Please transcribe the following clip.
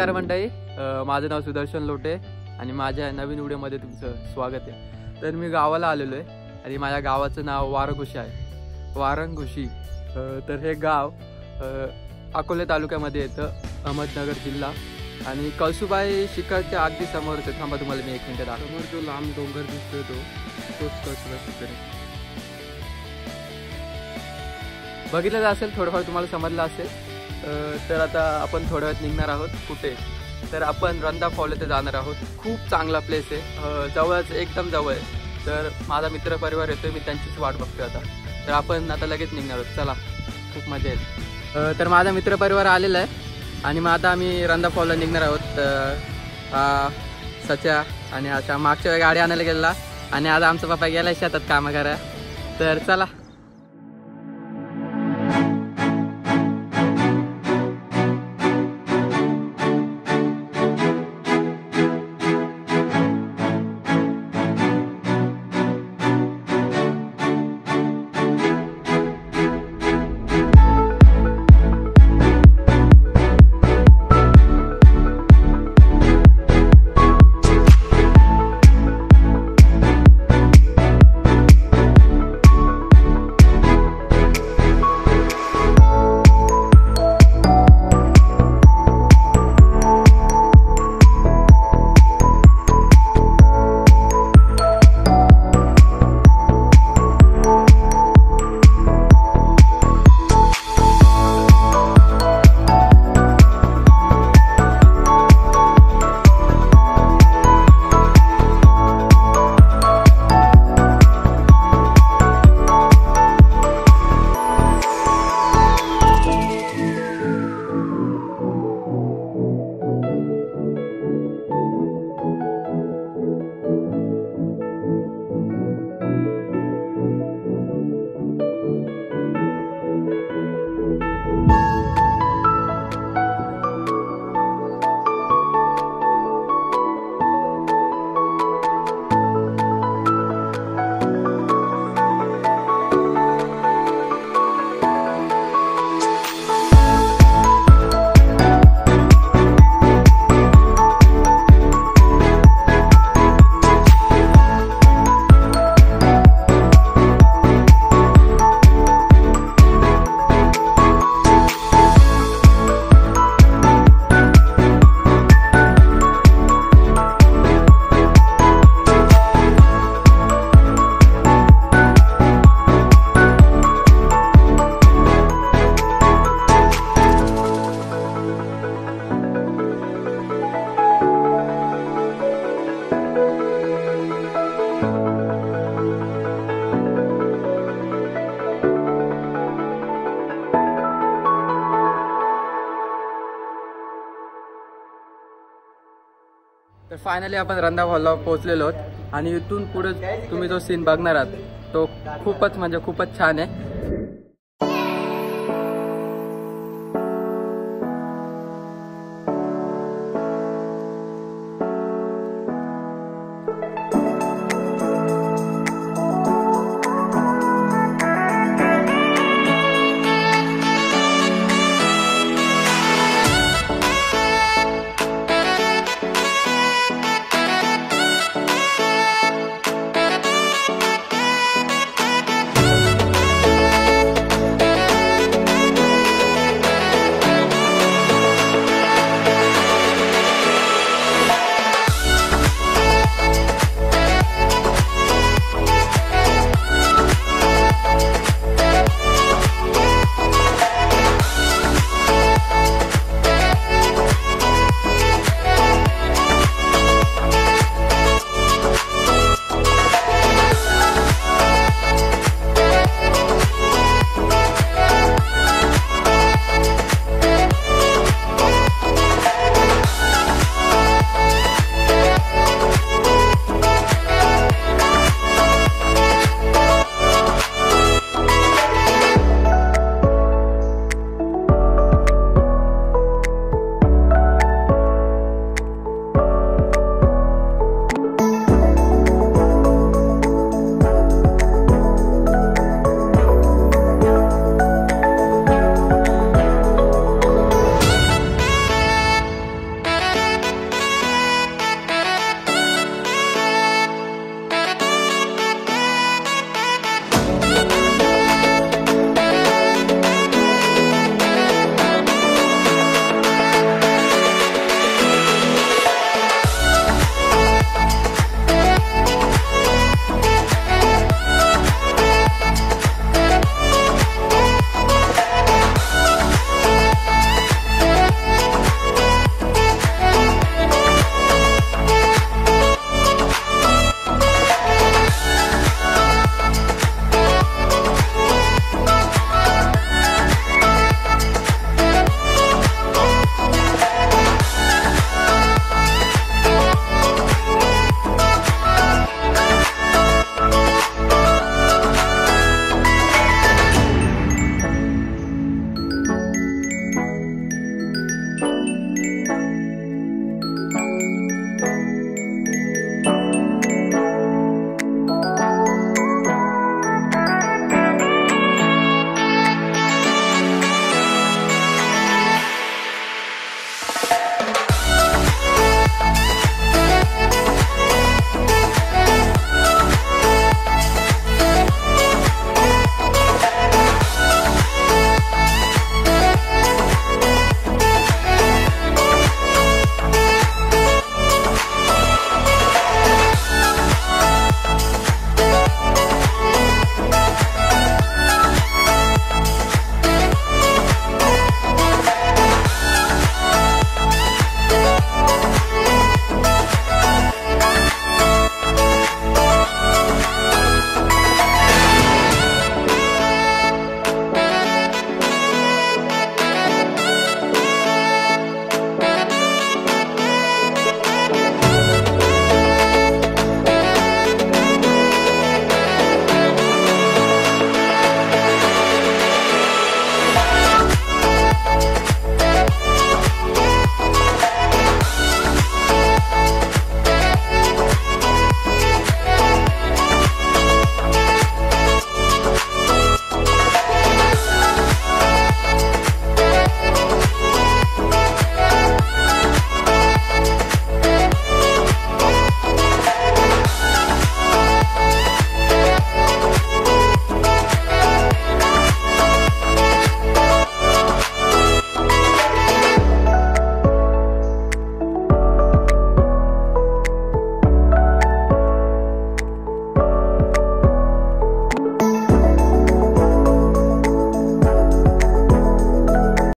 नमस्कार मंडळी. माझं नाव सुदर्शन लोटे आणि माझ्या नवीन व्हिडिओमध्ये तुमचं स्वागत आहे. तर मी गावाला आलेलो आहे आणि माझ्या गावाचं नाव वारंगुशी आहे. वारंगुशी तर हे गाव अकोले तालुक्यामध्ये येतं अहमदनगर जिल्हा. आणि कळसुबाई शिखरच्या अगदी समोरच. आहे थांबा तुम्हाला मी एक मिनिट दाखव समोर जो लांब डोंगर दिसतोय तो तोच कळसुबाई शिखर आहे. बघितलं असेल थोडंफार तुम्हाला समजलं असेल. तर आता आपण थोड्या वेळात निघणार आहोत कुठे? तर आपण रंदा फॉल येथे जाणार आहोत. खूप चांगला प्लेस आहे. जवळच एकदम जवळ आहे. तर माझा मित्र परिवार येतोय मी त्यांचीच वाट बघतोय आता. तर आपण आता लगेच निघणार आहोत. चला खूप मजा येईल. तर माझा मित्र परिवार आलेला आहे आणि मग आता आम्ही रंदा फॉलला निघणार आहोत. अ, सच्या आणि अशा मागच्या गाडी आणायला गेलेला. आणि आज आमचा पप्पा गेला शेतात कामं करा तर चला. तर फायनली आपण रंधा हॉलला पोहोचलेलो आहोत. आणि इथून पुढे तुम्ही जो सीन बघणार आहात तो खूपच म्हणजे खूपच छान आहे.